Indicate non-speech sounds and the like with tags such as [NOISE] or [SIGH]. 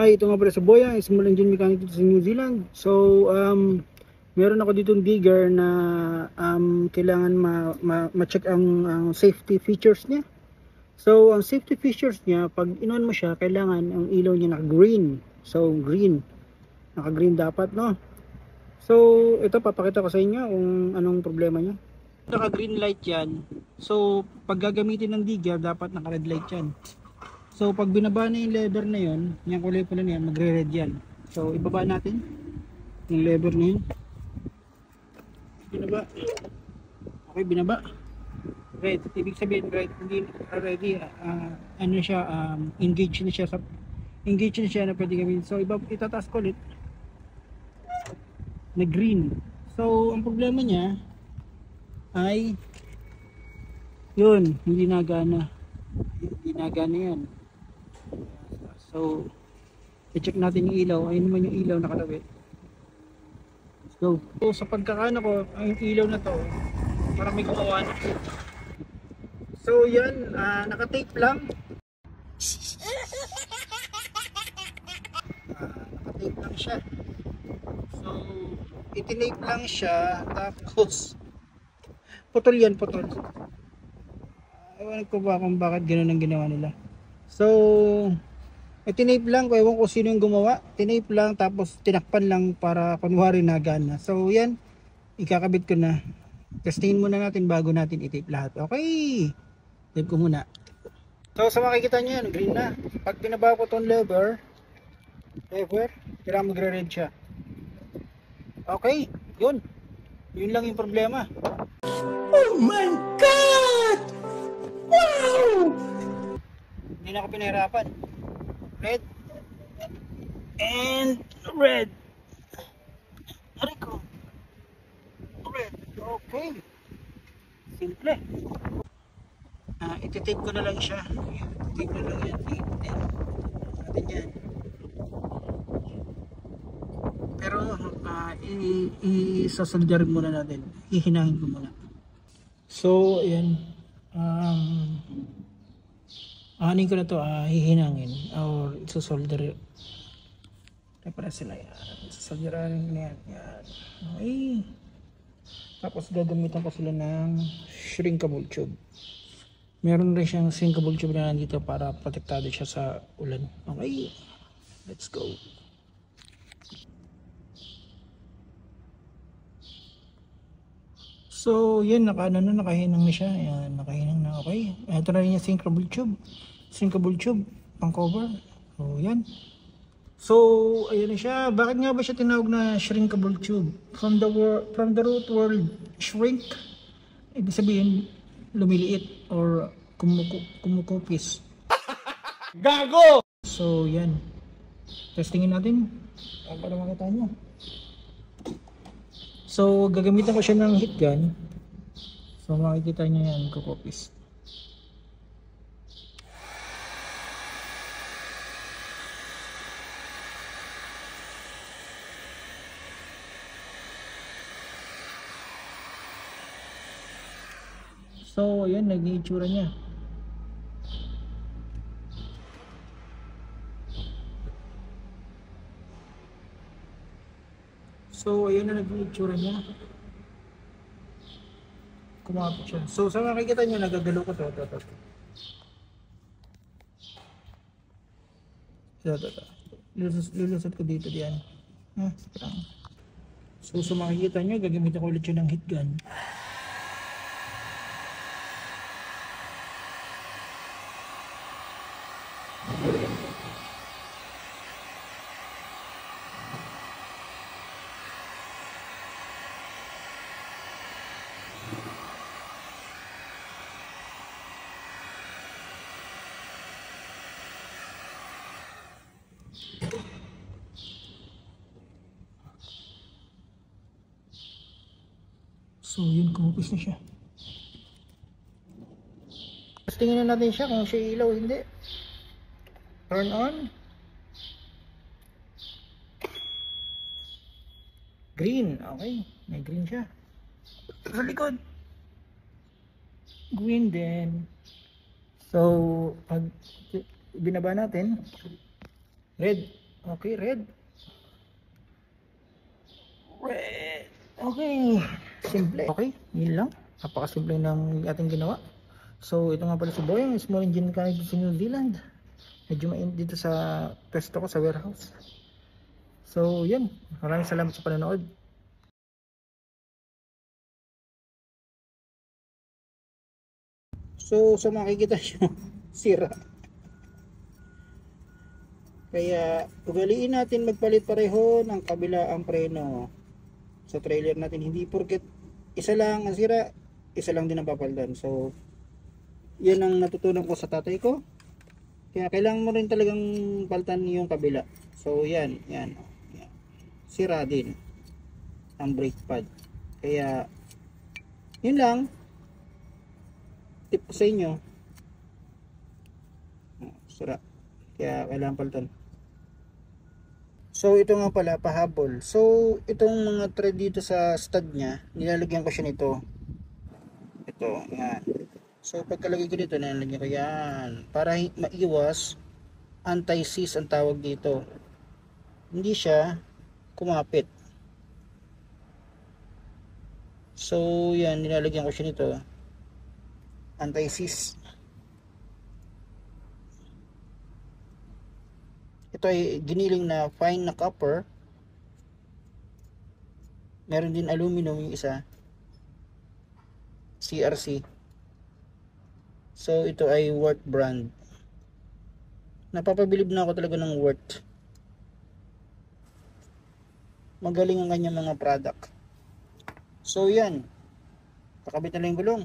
Hi, ito nga pala sa Boya, small engine mechanic dito sa New Zealand. So, um, meron ako dito digger na um, kailangan ma- ma- ma-check ang, ang safety features niya. So, ang safety features niya, pag inuan mo siya, kailangan ang ilaw niya naka-green. So, green. Naka-green dapat, no? So, ito papakita ko sa inyo kung anong problema niya. Naka-green light yan. So, pag gagamitin ng digger, dapat naka-red light yan. So pag binaba na yung lever na yun, yung kulay pula na yan, magre-red yan. So ibaba natin yung lever na yun. Binaba. Okay, binaba. Red. Ibig sabihin red, hindi already uh, ano siya, um, engaged na siya sa engaged na siya na pwede gawin. So iba, itataas ko ulit na green. So ang problema niya ay yun, hindi nagana. Hindi nagana yan. So, i-check natin yung ilaw. Ayun naman yung ilaw nakalawit. Let's go. So, sa pagkakano ko, ang ilaw na to, para may gumawa na. So, yan. Uh, naka-tape lang. Uh, naka-tape lang siya. So, itinape lang siya. Tapos, putol yan, putol. Ewan ko ba kung bakit gano'n ang ginawa nila. So, eh, tinape lang, ewan ko sino yung gumawa. Tinape lang, tapos tinakpan lang para kunwari nagana. So, yan. Ikakabit ko na. Testingin muna natin bago natin itape lahat. Okay. Tape ko muna. So, sa makikita nyo yan, green na. Pag binaba ko tong lever, lever, kailangan magre-red siya. Okay, yun. Yun lang yung problema. Oh my God! Wow! Hindi na ako pinahirapan. Red. And red. Ko. Red. Okay. Simple. Ah, ititape ko na lang siya. Ititape na lang yan. Tape. Natin yan. Pero ah, i- i-sasolder muna natin. Hihinangin ko muna. So, ayan. Um, Anin ko na to, ah, hihinangin or susolder. Kaya para sila yan. Susolderanin ko na yan. yan. Okay. Tapos gagamitan ko sila ng shrinkable tube. Meron rin siyang shrinkable tube na nandito para protektado siya sa ulan. Okay. Let's go. So, yan, naka, ano na, nakahinang na siya. Yan, nakahinang na. Okay. Ito na rin yung sinkable tube. Sinkable tube, pang cover. So, yan. So, ayan na siya. Bakit nga ba siya tinawag na shrinkable tube? From the, from the root word shrink, ibig sabihin, lumiliit or kumuku kumukupis. [LAUGHS] Gago! So, yan. Testingin natin. Ah, Para makita nyo. So, gagamitan ko siya ng heat gun. So, makikita nyo yan, kukupis. So, ayan, naging itsura niya. So, ayun na naging itsura niya. Kumapit siya. So, sa makikita niyo, nagagalaw ko to. Ito, ito, ito. Ito, ito. Lulusot, ko dito diyan. Parang. So, sa makikita niyo, gagamitin ko ulit siya ng heat gun. So, yun, kumupis na siya. Tingnan na natin siya kung siya ilaw hindi. Turn on. Green. Okay. May green siya. Sa likod. Green din. So, pag binaba natin, red. Okay, red. Red. Okay. Simple. Okay, yun lang. Napakasimple ng ating ginawa. So, ito nga pala si Boyang, small engine mechanic dito sa New Zealand. Medyo mainit dito sa pwesto ko sa warehouse. So, yun. Maraming salamat sa panonood. So, sa makikita nyo, [LAUGHS] sira. Kaya, ugaliin natin magpalit pareho ng kabila ang preno sa trailer natin. Hindi porket isa lang ang sira, isa lang din ang papaldan. So, yan ang natutunan ko sa tatay ko. Kaya kailangan mo rin talagang paltan yung kabila. So, yan, yan. Sira din ang brake pad. Kaya, yun lang. Tip ko sa inyo. Oh, Sira. Kaya kailangan paltan. So ito nga pala pahabol. So itong mga thread dito sa stud niya, nilalagyan ko siya nito. Ito, yan. So pagkalagay ko dito, nilalagyan ko yan. Para maiwas anti-seize ang tawag dito. Hindi siya kumapit. So yan, nilalagyan ko siya nito. Anti-seize. Ito ay giniling na fine na copper. Meron din aluminum yung isa. CRC. So ito ay Wort brand. Napapabilib na ako talaga ng Wort. Magaling ang kanyang mga product. So yan. Kakabit na lang yung gulong.